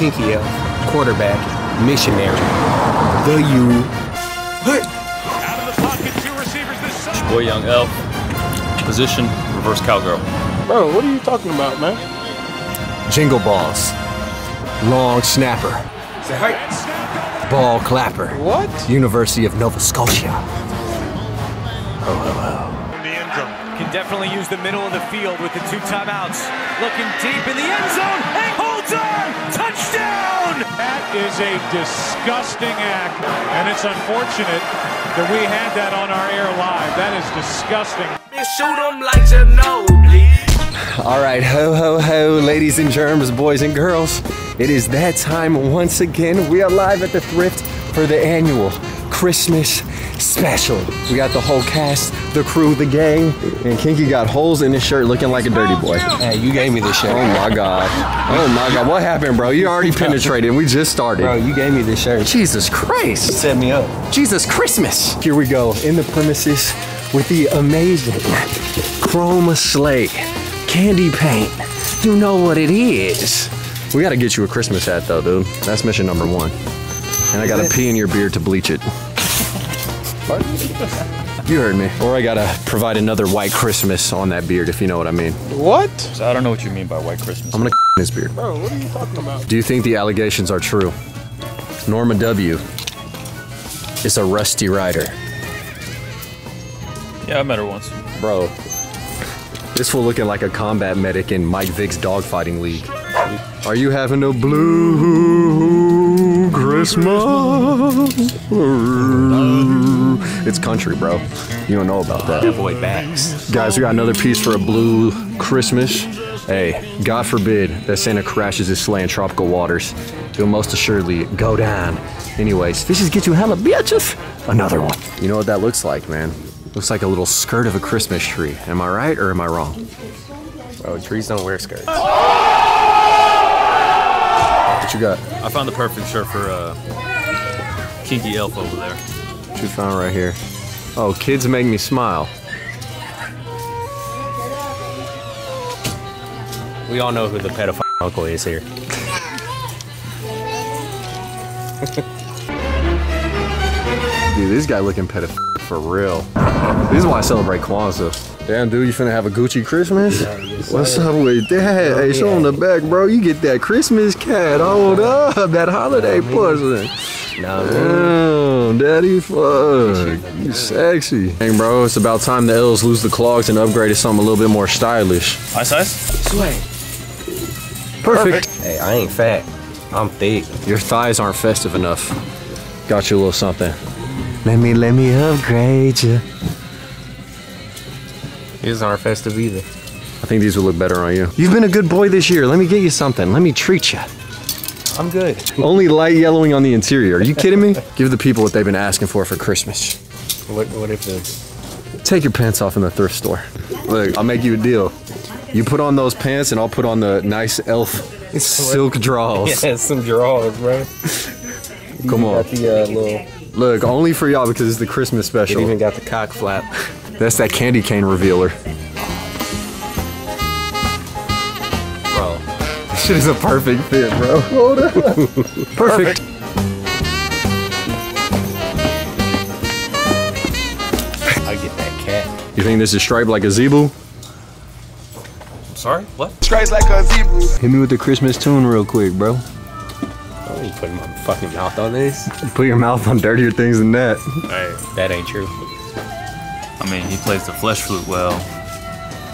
Kinky Elf, quarterback, missionary, the you. Out of the pocket, two receivers this side. Boy Young Elf. Position, reverse cowgirl. Bro, what are you talking about, man? Jingle balls, long snapper, And snap over. ball clapper, What? University of Nova Scotia. Oh, In the end zone. Can definitely use the middle of the field with the two timeouts. Looking deep in the end zone and holds. Touchdown! That is a disgusting act, and it's unfortunate that we had that on our air live. That is disgusting. All right, ho, ho, ho, ladies and germs, boys and girls. It is that time once again. We are live at the Thrift for the annual Christmas special. We got the whole cast, the crew, the gang, and Kinky got holes in his shirt looking like a dirty boy. Hey, you gave me this shirt. Oh my God. Oh my God. What happened, bro? You already penetrated. We just started. Bro, you gave me this shirt. Jesus Christ. Set me up. Jesus Christmas. Here we go in the premises with the amazing Chroma Slate candy paint. You know what it is. We gotta get you a Christmas hat though, dude. That's mission number one. And I gotta pee in your beard to bleach it. You heard me. Or I gotta provide another white Christmas on that beard, if you know what I mean. What? So I don't know what you mean by white Christmas. I'm gonna in his beard. Bro, what are you talking about? Do you think the allegations are true? Norma W. is a rusty rider. yeah, I met her once. Bro, this fool looking like a combat medic in Mike Vick's dogfighting league. Are you having a blue Christmas? It's country, bro. You don't know about that. Boy, backs. Guys, we got another piece for a blue Christmas. Hey, God forbid that Santa crashes his sleigh in tropical waters. He'll most assuredly go down. Anyways, fishes get you hella bitches. Another one. You know what that looks like, man? Looks like a little skirt of a Christmas tree. Am I right or am I wrong? Bro, trees don't wear skirts. What you got? I found the perfect shirt for uh, Kinky Elf over there. What you found right here? Oh, kids make me smile. We all know who the pedophile uncle is here. Dude, this guy looking pedophile for real. This is why I celebrate Kwanzaa. Damn, dude, you finna have a Gucci Christmas? What's up with that? Hey, show on the back, bro. You get that Christmas cat. Hold up, that holiday pussy. No, Damn, daddy, fuck. You sexy. Hey, bro, it's about time the L's lose the clogs and upgrade to something a little bit more stylish. High size? Perfect. Hey, I ain't fat. I'm thick. Your thighs aren't festive enough. Got you a little something. Let me, let me upgrade you. These aren't festive either. I think these would look better on you. You've been a good boy this year. Let me get you something. Let me treat you. I'm good. Only light yellowing on the interior. Are you kidding me? Give the people what they've been asking for for Christmas. What, what if the Take your pants off in the thrift store. Look, I'll make you a deal. You put on those pants and I'll put on the nice elf silk draws. yeah, some drawers, bro? Come on. The uh, little. Look, only for y'all because it's the Christmas It special. even got the cock flap. That's that candy cane revealer. Shit is a perfect fit, bro. Hold up. Perfect. I get that cat. You think this is striped like a zebu? Sorry? What? Striped like a zebu. Hit me with the Christmas tune real quick, bro. I ain't putting my fucking mouth on this. Put your mouth on dirtier things than that. Hey, That ain't true. I mean, he plays the flesh flute well.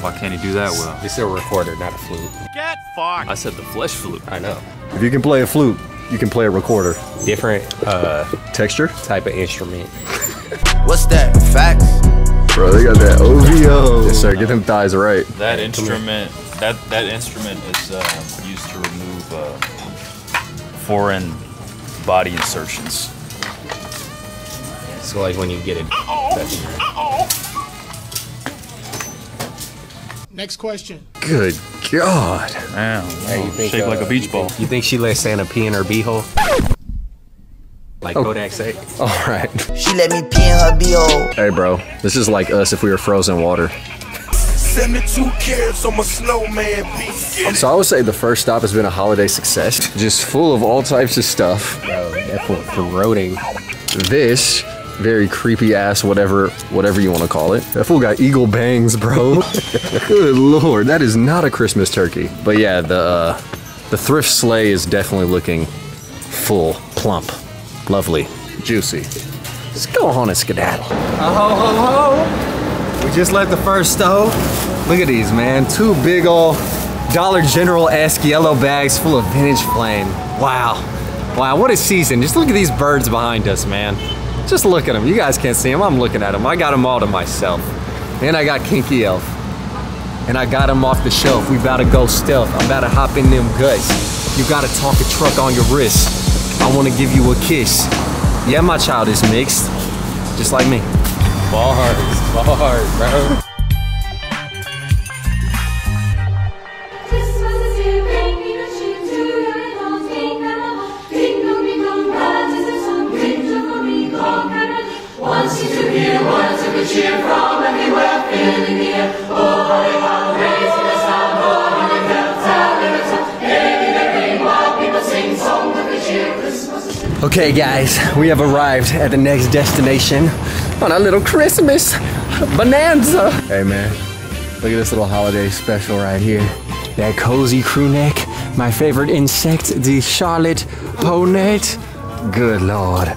Why can't he do that well? This is a recorder, not a flute. Get fucked. I said the flesh flute. I know. If you can play a flute, you can play a recorder. Different uh, Texture? type of instrument. What's that? Facts? Bro, they got that OVO. Yes, sir. Get them thighs right. That instrument, that that instrument is uh, used to remove uh, foreign body insertions. So like when you get it. Next question. Good God. Damn, Hey, you think, shake like uh, a beach ball. You think she let Santa pee in her beehole? Like Oh. Kodak say? All right. She let me pee in her beehole. Hey, bro. This is like us if we were frozen water. 72 carats on my snowman piece. Get it. So I would say the first stop has been a holiday success. Just full of all types of stuff. Bro, that fool throating. This very creepy ass whatever whatever you want to call it. That fool got eagle bangs, bro. Good lord, that is not a Christmas turkey. But yeah, the uh, the thrift sleigh is definitely looking full, plump, lovely, juicy. Let's go on and skedaddle. Oh, ho, ho. We just left the first stove. Look at these, man. Two big ol' Dollar General-esque yellow bags full of vintage flame. Wow. Wow, what a season. Just look at these birds behind us, man. Just look at them. You guys can't see them. I'm looking at them. I got them all to myself. And I got Kinky Elf. And I got him off the shelf. We about to go stealth. I'm about to hop in them guts. You gotta talk a truck on your wrist. I wanna give you a kiss. Yeah, my child is mixed. Just like me. Ball hard. Ball hard, bro. Cheer from everywhere, filling the air. Oh, holly, how raising the sound, oh, holly, bell, telling the tale. Maybe they ring while people sing songs of good cheer. Christmas is. Okay, guys, we have arrived at the next destination on our little Christmas bonanza. Hey, man, look at this little holiday special right here. That cozy crew neck, my favorite insect, the Charlotte Hornet. Good lord.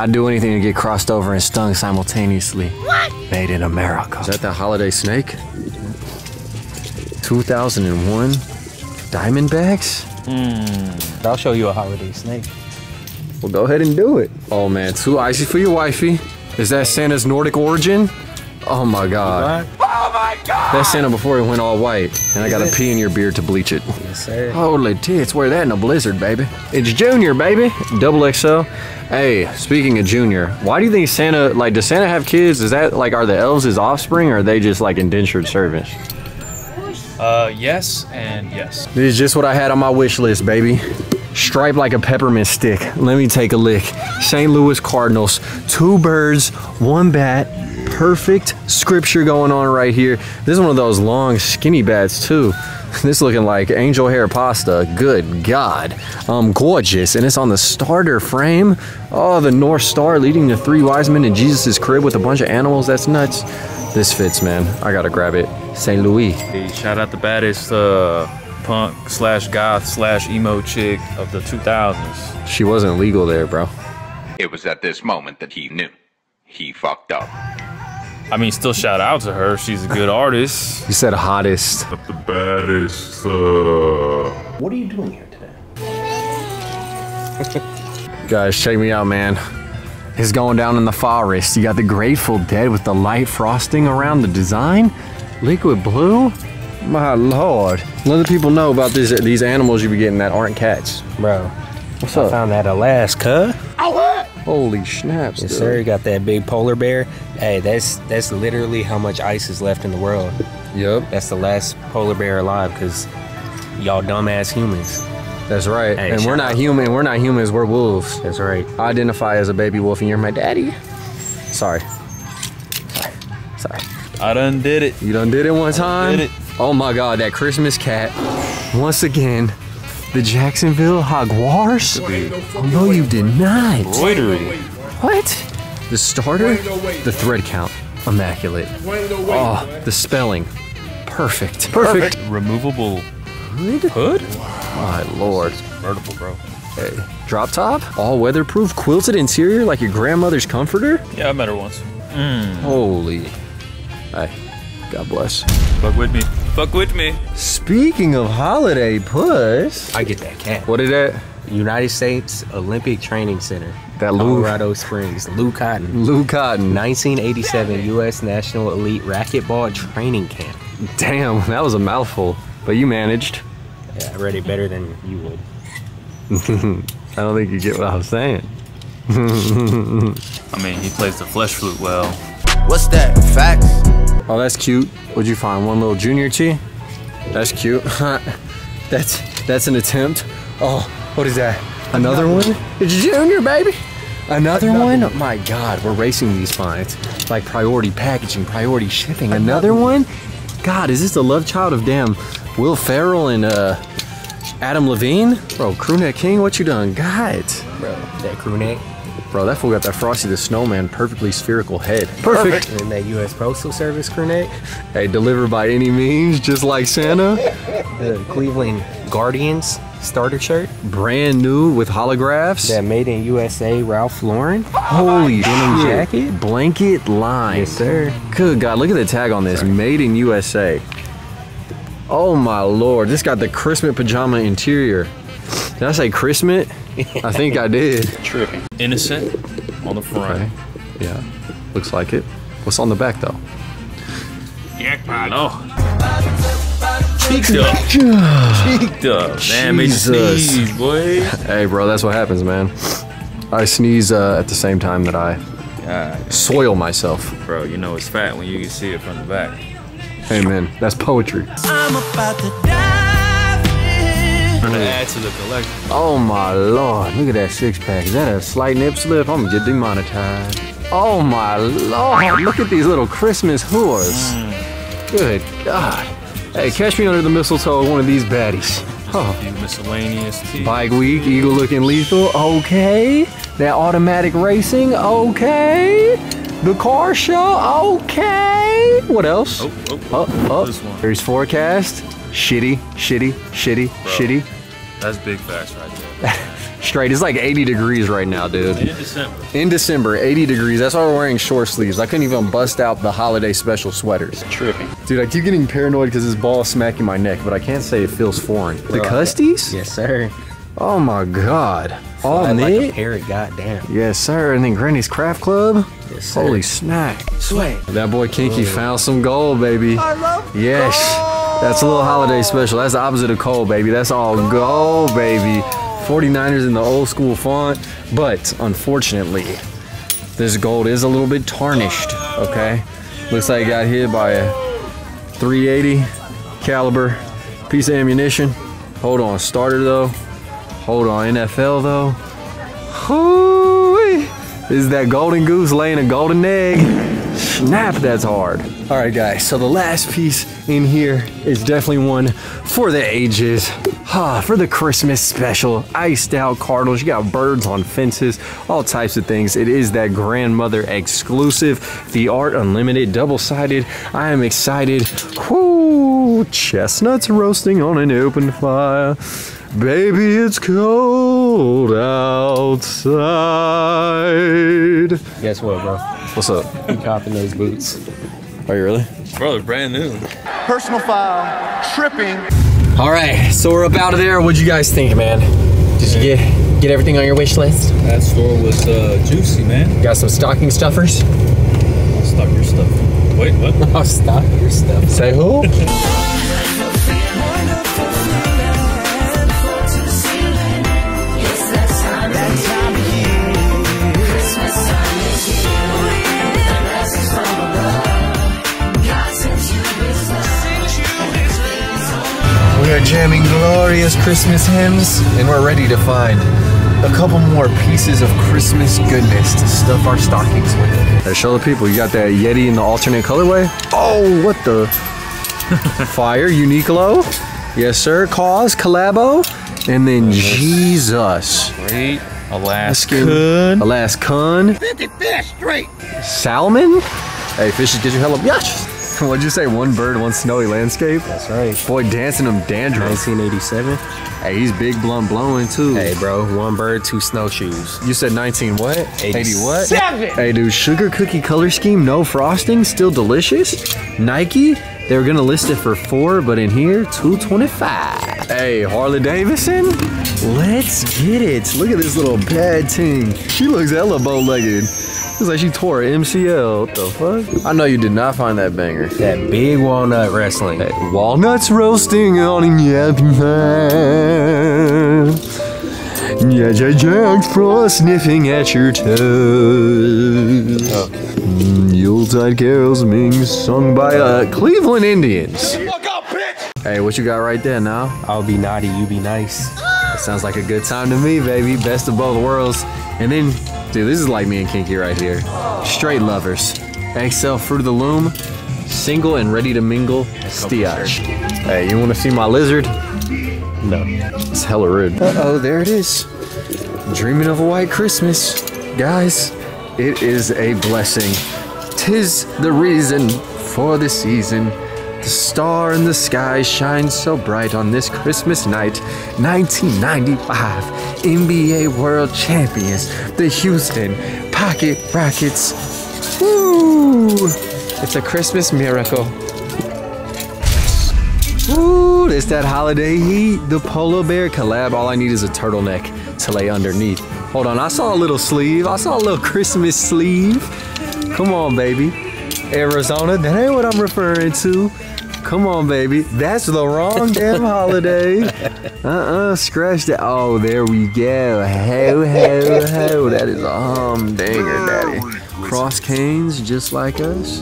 I'd do anything to get crossed over and stung simultaneously. What? Made in America. Is that the holiday snake? 2001 Diamondbacks? Hmm, I'll show you a holiday snake. Well, go ahead and do it. Oh man, too icy for your wifey. Is that Santa's Nordic origin? Oh my god. Oh my God! That's Santa before he went all white, and I gotta pee in your beard to bleach it. Yes, sir. Holy tits, wear that in a blizzard, baby. It's Junior, baby. Double XL. Hey, speaking of Junior, why do you think Santa, like, does Santa have kids? Is that, like, are the elves his offspring, or are they just, like, indentured servants? Uh, yes and yes. This is just what I had on my wish list, baby. Striped like a peppermint stick. Let me take a lick. St. Louis Cardinals. Two birds, one bat. Perfect scripture going on right here. This is one of those long, skinny bats, too. This looking like angel hair pasta. Good God. Um, gorgeous. And it's on the starter frame. Oh, the North Star leading the three wise men in Jesus' crib with a bunch of animals. That's nuts. This fits, man. I gotta grab it. St. Louis. Hey, shout out the baddest uh, punk slash goth slash emo chick of the 2000s. She wasn't legal there, bro. It was at this moment that he knew. He fucked up. I mean, still shout out to her. She's a good artist. You said hottest. The baddest, uh. What are you doing here today? Guys, check me out, man. It's going down in the forest. You got the Grateful Dead with the light frosting around the design. Liquid blue. My lord. Let the people know about these these animals you be getting that aren't cats. Bro, What's I up? I found that Alaska. Holy snaps. Yes, dude. sir. Got that big polar bear. Hey, that's that's literally how much ice is left in the world. Yep, That's the last polar bear alive because y'all dumbass humans. that's right. Hey, and we're not out. human. We're not humans. We're wolves. That's right. I identify as a baby wolf, and you're my daddy. Sorry. Sorry. Sorry. I done did it. You done did it one time? Did it. Oh my god, that Christmas cat. Once again, the Jacksonville Jaguars? Oh no, you did not. Embroidery. What? The starter? The thread count. Immaculate. Oh, the spelling. Perfect. Perfect. Removable Hood? hood? My lord. Vertical, bro. Hey. Drop top? All weatherproof quilted interior like your grandmother's comforter? Yeah, I met her once. Mm. Holy. Hey. God bless. Fuck with me. Fuck with me. Speaking of holiday puss. I get that cat. What is that? United States Olympic Training Center. That Lou- Colorado Springs. Lou Cotton. Lou Cotton. 1987 U.S. National Elite Racquetball Training Camp. Damn, that was a mouthful. But you managed. Yeah, I read it better than you would. I don't think you get what I'm saying. I mean, he plays the flesh flute well. What's that? Facts? Oh, that's cute. What'd you find? One little junior T? That's cute. that's that's an attempt. Oh, what is that? Another one? It's junior, baby. Another one? Oh my God, we're racing these finds. Like priority packaging, priority shipping. Another one? God, is this the love child of damn Will Ferrell and uh, Adam Levine? Bro, Crewneck King, what you done? God. Bro, that crew neck. Bro, that fool got that Frosty the Snowman perfectly spherical head. Perfect. And that U.S. Postal Service crew neck. Hey, delivered by any means, just like Santa. The Cleveland Guardians starter shirt. Brand new with holographs. That made in USA Ralph Lauren. Holy Denim shit. jacket. Blanket line. Yes, sir. Good God, look at the tag on this. Made in USA. Oh my lord, this got the Christmas pajama interior. Did I say Christmas? I think I did. Tripping. Innocent on the front. Okay. Yeah, looks like it. What's on the back though? No. Cheeked up. Cheeked up. Damn, made you Jesus. sneeze, boy. Hey, bro, that's what happens, man. I sneeze uh, at the same time that I God, soil myself. bro, you know it's fat when you can see it from the back. Amen. That's poetry. To add to the collection. Oh my lord, look at that six pack. Is that a slight nip slip? I'm gonna get demonetized. Oh my lord, look at these little Christmas whores. Hmm. Good God. Hey, catch me under the mistletoe with one of these baddies. Oh, Few miscellaneous teas. bike week, eagle looking lethal, okay. That automatic racing, okay. The car show, okay. What else? Oh, oh, Oh, oh. This one. Here's forecast. Shitty, shitty, shitty, shitty. That's big facts right there. Straight. It's like 80 degrees right now, dude. In December. In December, 80 degrees. That's why we're wearing short sleeves. I couldn't even bust out the holiday special sweaters. Tripping. Dude, I keep getting paranoid because this ball is smacking my neck, but I can't say it feels foreign. The Custies? Yes, sir. Oh my God. All Fly like a knit? parrot, goddamn. Yes, sir. And then Granny's Craft Club? Yes, sir. Holy smack. Sweet. That boy Kinky found some gold, baby. I love Yes. That's a little holiday special. That's the opposite of cold, baby. That's all gold, baby. 49ers in the old school font. But unfortunately, this gold is a little bit tarnished, okay? Looks like it got hit by a 380 caliber piece of ammunition. Hold on, starter though. Hold on, NFL though. Hoo-wee. Is that golden goose laying a golden egg? Snap, that's hard. All right, guys, so the last piece in here is definitely one for the ages. Ah, for the Christmas special, iced out cardinals. You got birds on fences, all types of things. It is that grandmother exclusive, the Art Unlimited, double sided. I am excited. Whoo, chestnuts roasting on an open fire. Baby, it's cold outside. Guess what, bro? What's up? You copping those boots. Are you really? Bro, they're brand new. Personal file, Tripping. All right, so we're up out of there. What'd you guys think, man? Did you get get everything on your wish list? That store was uh, juicy, man. Got some stocking stuffers? I'll stock your stuff. Wait, what? Oh, stop your stuff. Say who? jamming glorious Christmas hymns, and we're ready to find a couple more pieces of Christmas goodness to stuff our stockings with. Hey, show the people, you got that Yeti in the alternate colorway? Oh, what the? Fire, Uniqlo. Yes, sir. KAWS, Collabo. And then Jesus. Great. Alaskan. Alaskan. Alaskan. 50 fish straight. Salmon. Hey, fishes get your you hella biatch. What'd you say? One bird, one snowy landscape? That's right. Boy, dancing them dandruff. 1987. Hey, he's big blunt blowing too. Hey, bro, one bird, two snowshoes. You said 19 what? 80 what? Seven. Hey, dude, sugar cookie color scheme, no frosting, still delicious. Nike, they were gonna list it for four, but in here, 225. Hey, Harley Davidson, let's get it. Look at this little bad ting. She looks hella bow-legged. Looks like she tore MCL. What the fuck? I know you did not find that banger. That big walnut wrestling. Hey, walnuts roasting on a yapping pan. Yeah, Jack Jack Frost sniffing at your toes. Mm, Yuletide carols being sung by uh, Cleveland Indians. Look out, bitch. Hey, what you got right there now? I'll be naughty, you be nice. Sounds like a good time to me, baby. Best of both worlds. And then, dude, this is like me and Kinky right here. Straight lovers. XL Fruit of the Loom. Single and ready to mingle, Stiach. Hey, you want to see my lizard? No. It's hella rude. Uh-oh, there it is. Dreaming of a white Christmas. Guys, it is a blessing. Tis the reason for the season. The star in the sky shines so bright on this Christmas night. 1995 NBA World Champions, the Houston Pocket Rockets. Woo! It's a Christmas miracle. Ooh, it's that holiday heat. The Polo Bear collab. All I need is a turtleneck to lay underneath. Hold on, I saw a little sleeve. I saw a little Christmas sleeve. Come on, baby. Arizona, that ain't what I'm referring to. Come on, baby. That's the wrong damn holiday. Uh-uh, scratch that. Oh, there we go. Ho, ho, ho. That is a humdinger, daddy. Cross canes, just like us.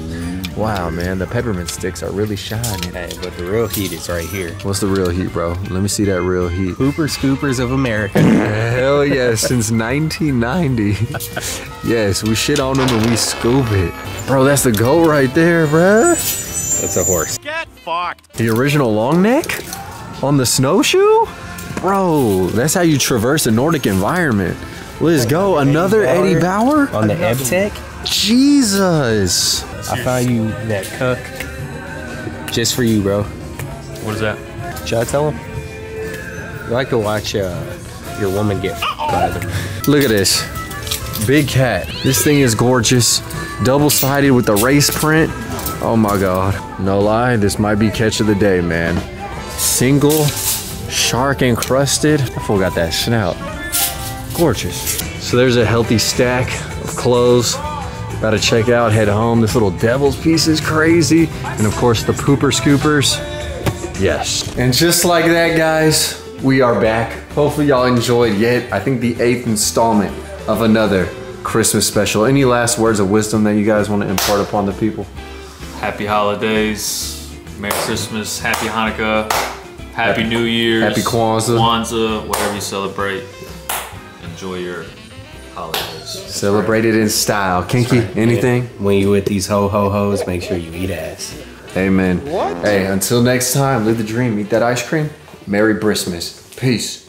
Wow, man, the peppermint sticks are really shining. Hey, but the real heat is right here. What's the real heat, bro? Let me see that real heat. Hooper Scoopers of America. Hell yeah, since 1990. yes, we shit on them and we scoop it. Bro, that's the goat right there, bruh. That's a horse. Get fucked. The original long neck on the snowshoe? Bro, that's how you traverse a Nordic environment. Let's go. Another Eddie Bauer? On the EBTEK, Jesus. I found you that cuck just for you, bro. What is that? Should I tell him? You like to watch uh, your woman get f***ed by them. Look at this. Big cat. This thing is gorgeous. Double sided with the race print. Oh my god. No lie, this might be catch of the day, man. Single, shark encrusted. I fool got that snout. Gorgeous. So there's a healthy stack of clothes. About to check out, head home. This little devil's piece is crazy. And of course, the pooper scoopers. Yes. And just like that, guys, we are back. Hopefully, y'all enjoyed yet, I think, the eighth installment of another Christmas special. Any last words of wisdom that you guys want to impart upon the people? Happy holidays, Merry Christmas, Happy Hanukkah, Happy, New Year's, Happy Kwanzaa. Kwanzaa, whatever you celebrate. Enjoy your holidays. Celebrate it in style. Kinky, anything? When you with these ho ho hos, make sure you eat ass. Amen. Hey, until next time, live the dream, eat that ice cream. Merry Christmas. Peace.